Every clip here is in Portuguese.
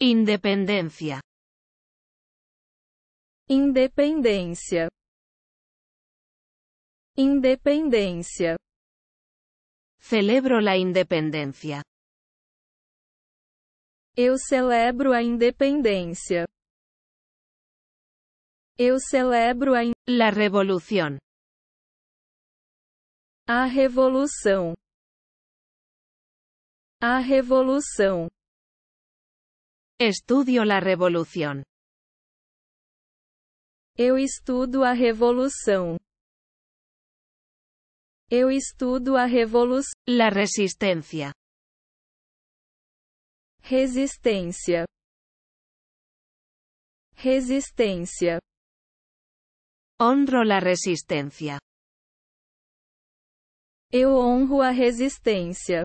Independencia. Independência. Independência. Celebro la independencia. Eu celebro a independência. Eu celebro a in... La revolución. a revolução. A revolução. Estudio la revolución. Eu estudo a revolução. Eu estudo a revolução. La resistencia. Resistência. Resistência. Honro la resistencia. Eu honro a resistência.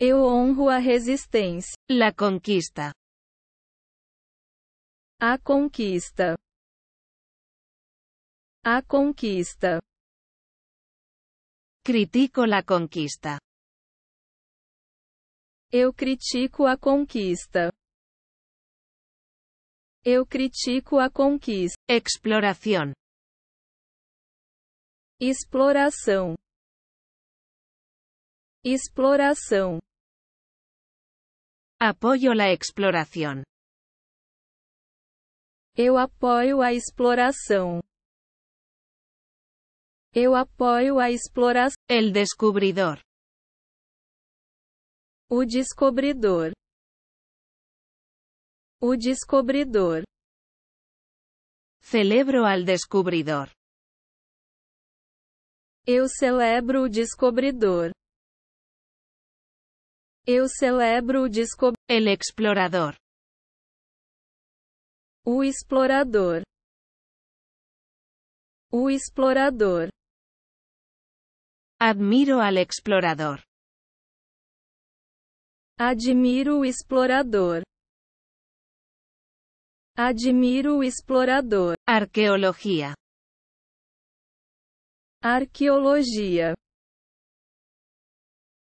Eu honro a resistência. La conquista. A conquista. A conquista. Critico la conquista. Eu critico a conquista. Eu critico a conquista. Exploración. Exploração. Exploração. Apoyo la exploración. Eu apoio a exploração. Eu apoio a exploração. El descubridor. O descobridor. O descobridor. Celebro al descubridor. Eu celebro o descobridor. Eu celebro o descob... El explorador. O explorador. O explorador. Admiro al explorador. Admiro o explorador. Admiro o explorador. Arqueología. Arqueologia.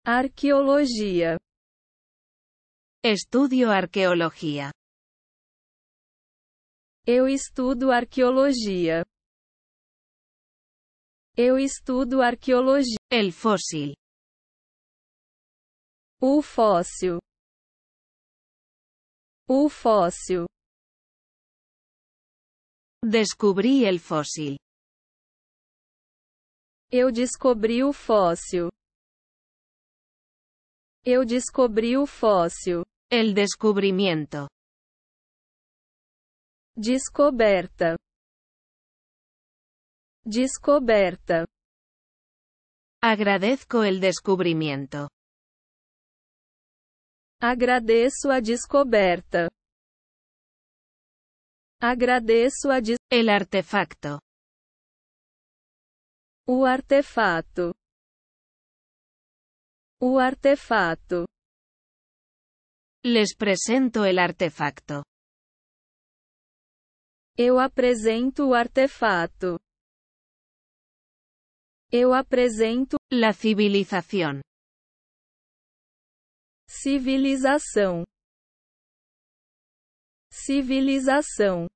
Arqueologia. Estudio arqueología. Eu estudo arqueologia. Eu estudo arqueologia. El fósil. O fóssil. O fóssil. Descubrí el fósil. Eu descobri o fóssil. Eu descobri o fóssil. El descubrimiento. Descoberta. Descoberta. Agradezco el descubrimiento. Agradeço a descoberta. Agradeço a des... El artefacto. o artefato. O artefato. Les presento el artefacto. Eu apresento o artefato. Eu apresento La civilización. civilização. Civilização.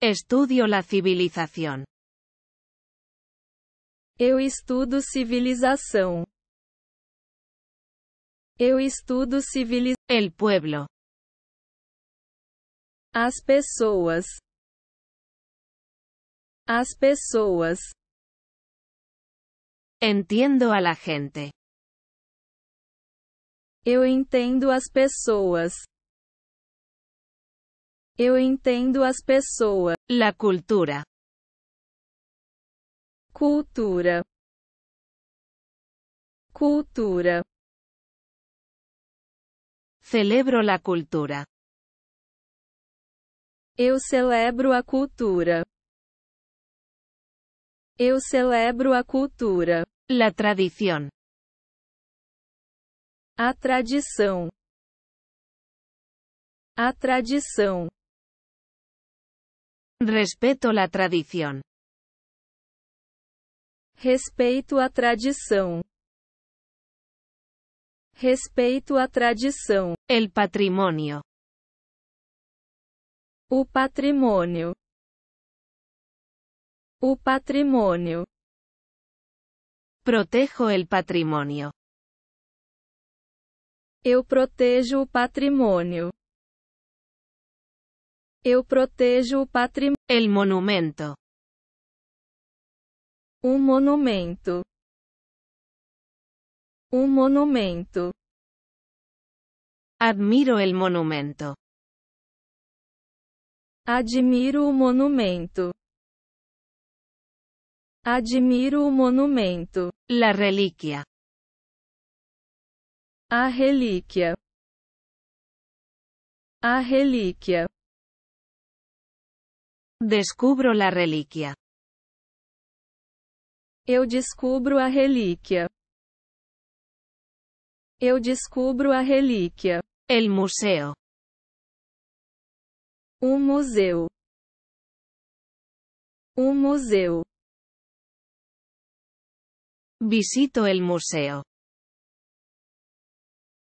Estudio la civilización. Eu estudo civilização. Eu estudo civilização. El pueblo. As pessoas. As pessoas. Entiendo a la gente. Eu entendo as pessoas. Eu entendo as pessoas. La cultura. Cultura. Cultura. Celebro la cultura. Eu celebro a cultura. Eu celebro a cultura. La tradición. A tradição. A tradição. Respeto la tradición. Respeito a tradição. Respeito à tradição. El patrimonio. O patrimônio. O patrimônio. Protejo el patrimonio. Eu protejo o patrimônio. Eu protejo o patrimônio. El monumento. Um monumento. Um monumento. Admiro el monumento. Admiro o monumento. Admiro o monumento. La reliquia. A relíquia. A relíquia. Descubro la reliquia. Eu descubro a relíquia. Eu descubro a relíquia. El museo. Um museu. Um museu. Visito el museo.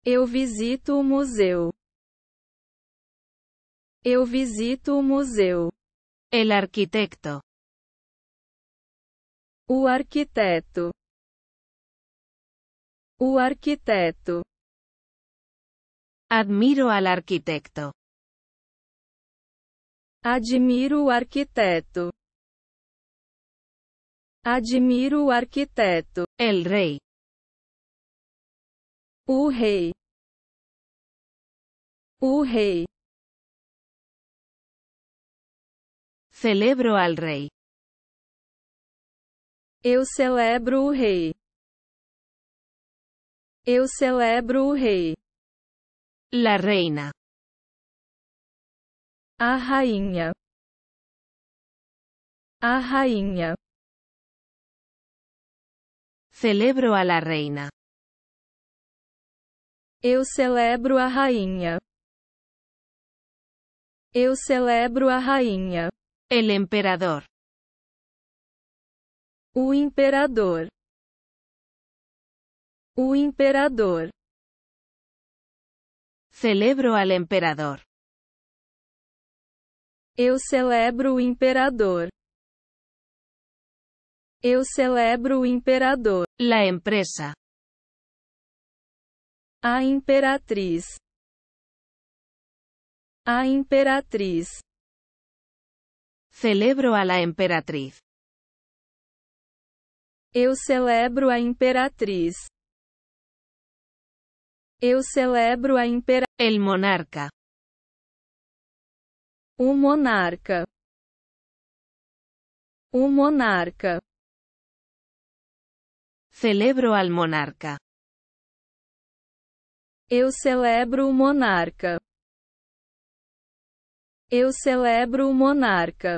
Eu visito o museu. Eu visito o museu. El arquitecto. O arquiteto. O arquiteto. Admiro al arquitecto. Admiro o arquiteto. Admiro o arquiteto. El rey. O rei. O rei. Celebro al rey. Eu celebro o rei. Eu celebro o rei. La reina. A rainha. A rainha. Celebro a la reina. Eu celebro a rainha. Eu celebro a rainha. El emperador. O imperador. O imperador. Celebro al emperador. Eu celebro o imperador. Eu celebro o imperador. La empresa. A imperatriz. A imperatriz. Celebro a la emperatriz. Eu celebro a imperatriz. Eu celebro a impera. El monarca. O monarca. O monarca. Celebro al monarca. Eu celebro o monarca. Eu celebro o monarca.